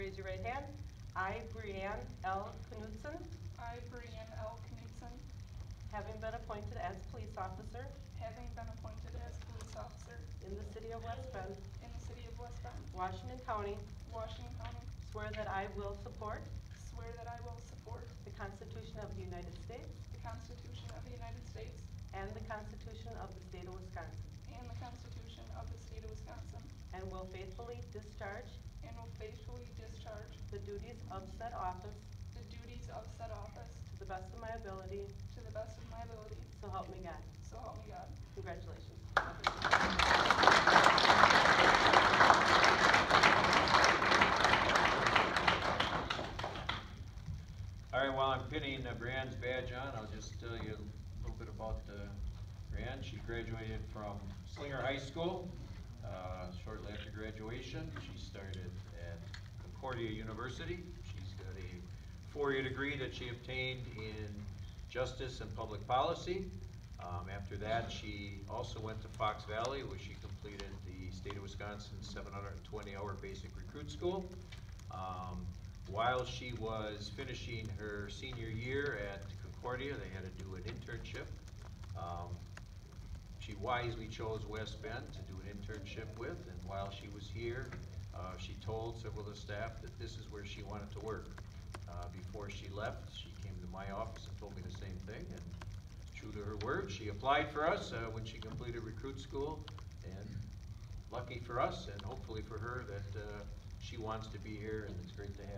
Raise your right hand. I, Breanne L. Knutson, I, Breanne L. Knutson, having been appointed as police officer having been appointed as police officer in the city of West Bend, in the city of West Bend, Washington County, Washington County, swear that I will support swear that I will support the Constitution of the United States the Constitution of the United States and the Constitution of the state of Wisconsin, and the Constitution of the state of Wisconsin, and will faithfully discharge and will faithfully discharge the duties of said office the duties of said office to the best of my ability, to the best of my ability, so help me God. so help me God. Congratulations. All right, while I'm pinning uh, Breanne's badge on, I'll just tell you a little bit about uh, Breanne. She graduated from Slinger High School. Uh, Shortly after graduation, she started at Concordia University. She's got a four-year degree that she obtained in justice and public policy. Um, After that, she also went to Fox Valley, where she completed the state of Wisconsin 720-hour basic recruit school. Um, While she was finishing her senior year at Concordia, they had to do an internship. Um, She wisely chose West Bend to do an internship with, and while she was here, uh, she told several of the staff that this is where she wanted to work. Uh, Before she left, she came to my office and told me the same thing, and true to her word, she applied for us uh, when she completed recruit school, and lucky for us, and hopefully for her, that uh, she wants to be here, and it's great to have